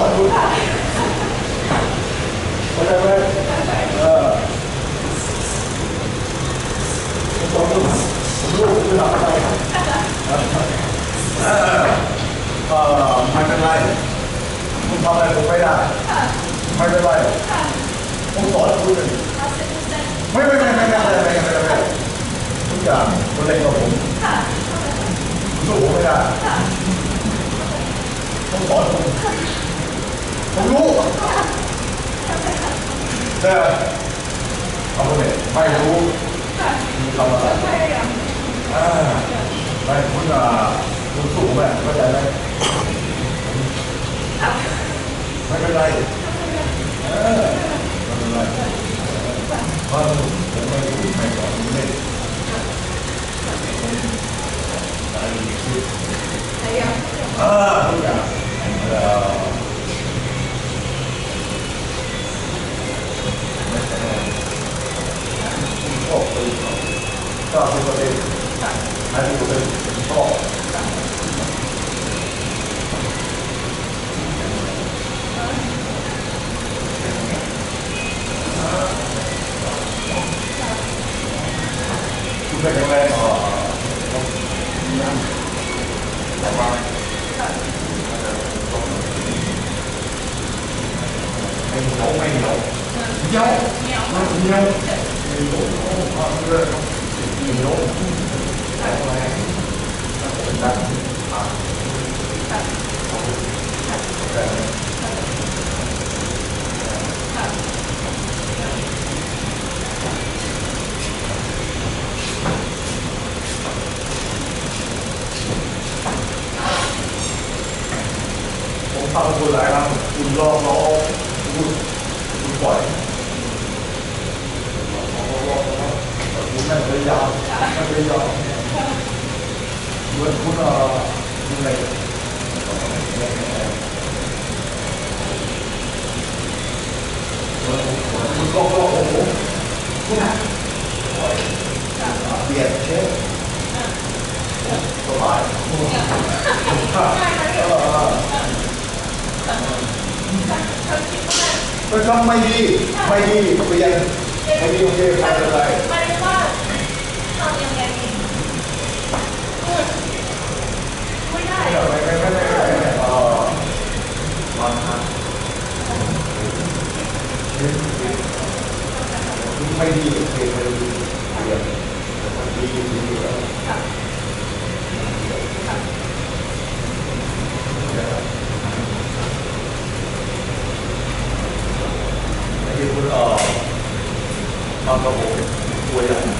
ผมสอนคุณเข้าใจไหมเออผมสอนคุณผมรู้คุณทำอะไรเออเออไม่เป็นไรคุณทำอะไรผมไม่ได้ไม่เป็นไรผมสอนคุณเลยไม่ไม่ไม่ไม่ไม่ไม่ไม่ไม่ไม่ทุกอย่างคุณเล่นกับผมสู้ผมไม่ได้ผมสอนผม ผมรู้แต่เอาไปเลยไม่รู้มีคำอะไรอ่าไม่คุณอ่ะคุณสู้ไหมเข้าใจไหมไม่เป็นไรเออไม่เป็นไรเพราะผมไม่รู้ไม่สอนคุณเล่นอะไรมีชีวิต อ่าทุกอย่าง cho học sinh có tên hai sinh có tên họ chúng ta đang ở năm tại ba anh nhậu anh nhậu nhậu nhậu nhậu nhậu nhậu nhậu nhậu nhậu nhậu ผมฟังคุณหลายครั้งคุณลองร้องคุณคุณปล่อย นั่งเลยยาวนั่งเลยยาวเหมือนคุณอ่อยังไงคุณก็โอ้โหคุณอะเปลี่ยนเชฟสบายไม่ดี ไม่ดีเปลี่ยนไม่ดีโอเคไปอะไร ไม่ดีเกินไปดีเดี๋ยวดีดีดีแล้วที่คุณเอ่อความกระโหงตัวใหญ่